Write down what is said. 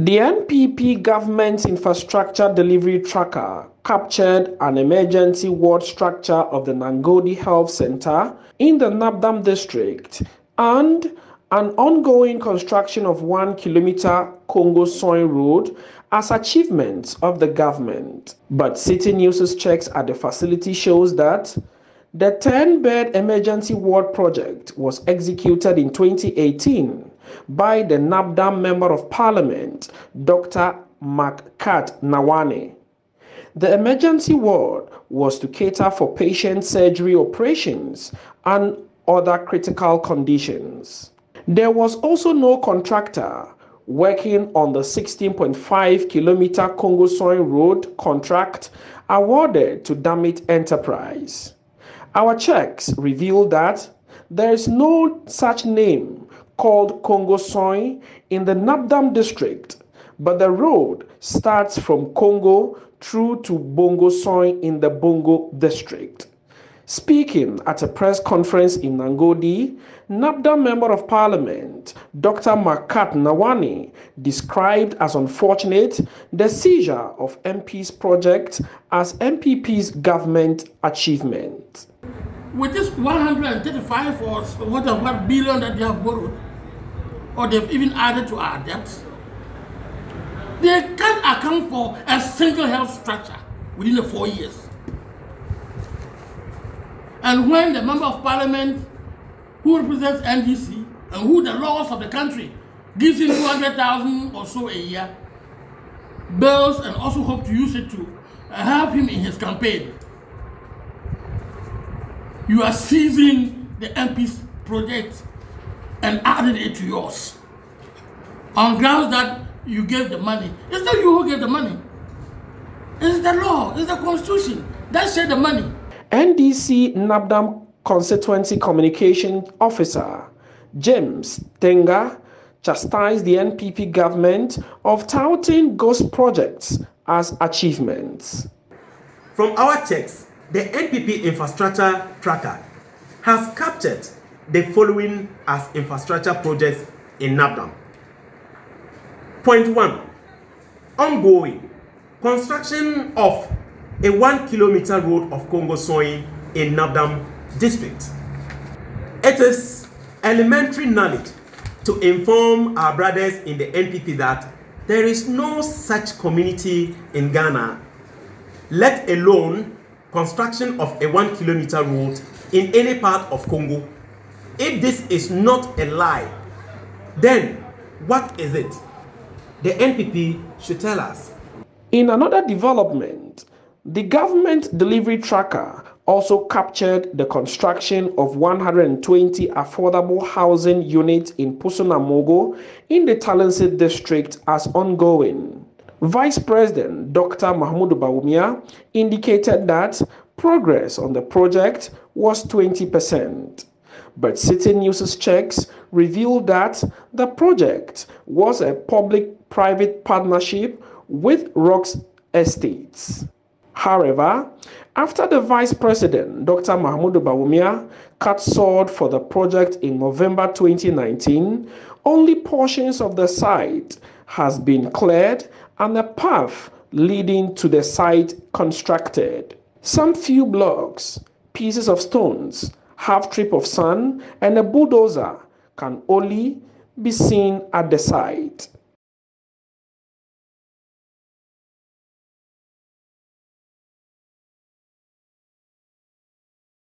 The NPP government's infrastructure delivery tracker captured an emergency ward structure of the Nangodi Health Center in the Nabdam district and an ongoing construction of one kilometer Congo Soin Road as achievements of the government. But Citi News' checks at the facility shows that the 10 bed emergency ward project was executed in 2018 by the NABDAM Member of Parliament, Dr. Mark Kurt Nawaane. The emergency ward was to cater for patient surgery operations and other critical conditions. There was also no contractor working on the 16.5 kilometer Congo Soin Road contract awarded to Damit Enterprise. Our checks reveal that there is no such name called Congo Soin in the Nabdam district, but the road starts from Congo through to Bongo Soin in the Bongo district. Speaking at a press conference in Nangodi, Nabdam Member of Parliament Dr. Mark Kurt Nawaane described as unfortunate the seizure of MP's project as NPP's government achievement. With this 135 or whatever what billion that they have borrowed, or they've even added to our debts, they can't account for a single health structure within the four years. And when the member of parliament who represents NDC and who the laws of the country gives him 200,000 or so a year, bills and also hope to use it to help him in his campaign, you are seizing the MP's project and adding it to yours on grounds that you gave the money. It's not you who gave the money. It's the law, it's the constitution that said the money. NDC Nabdam Constituency Communication Officer James Tenga chastised the NPP government of touting ghost projects as achievements. From our checks, the NPP infrastructure tracker has captured the following as infrastructure projects in Nabdam. Point one, ongoing construction of a one kilometer road of Congo Soin in Nabdam district. It is elementary knowledge to inform our brothers in the NPP that there is no such community in Ghana, let alone construction of a one kilometer road in any part of Congo. If this is not a lie, then what is it? The NPP should tell us. In another development, the government delivery tracker also captured the construction of 120 affordable housing units in Pusunamogo in the Talensi district as ongoing. Vice President Dr. Mahamudu Bawumia indicated that progress on the project was 20%. But Citi News' checks revealed that the project was a public private partnership with Rocks Estates. However, after the Vice President, Dr. Mahamudu Bawumia, cut sword for the project in November 2019, only portions of the site has been cleared and a path leading to the site constructed. Some few blocks, pieces of stones, half trip of sand, and a bulldozer can only be seen at the site.